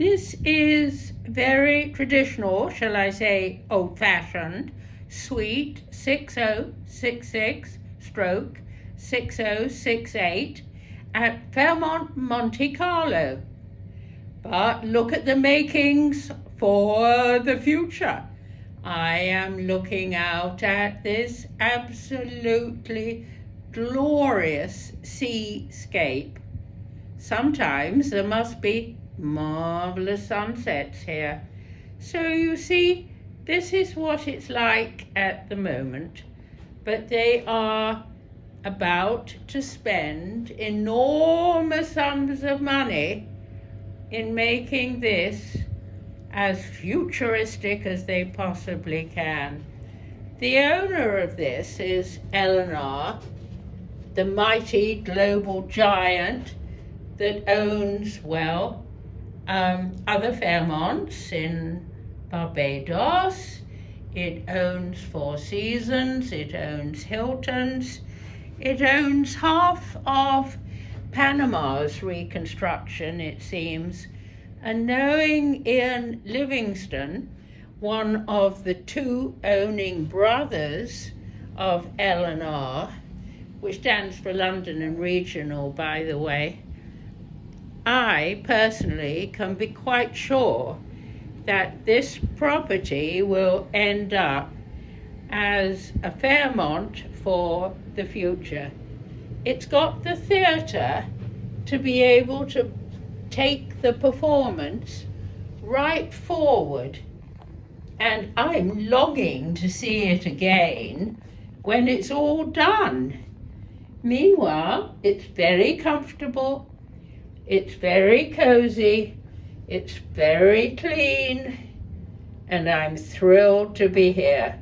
This is very traditional, shall I say, old fashioned, suite 6066 stroke 6068 at Fairmont Monte Carlo. But look at the makings for the future. I am looking out at this absolutely glorious seascape. Sometimes there must be marvelous sunsets here. So you see, this is what it's like at the moment. But they are about to spend enormous sums of money in making this as futuristic as they possibly can. The owner of this is L&R, the mighty global giant that owns, well, um, other Fairmonts in Barbados. It owns Four Seasons, it owns Hilton's, it owns half of Panama's reconstruction, it seems. And knowing Ian Livingstone, one of the two owning brothers of L&R, which stands for London and Regional, by the way, I personally can be quite sure that this property will end up as a Fairmont for the future. It's got the theatre to be able to take the performance right forward. And I'm longing to see it again when it's all done. Meanwhile, it's very comfortable, it's very cozy, it's very clean, and I'm thrilled to be here.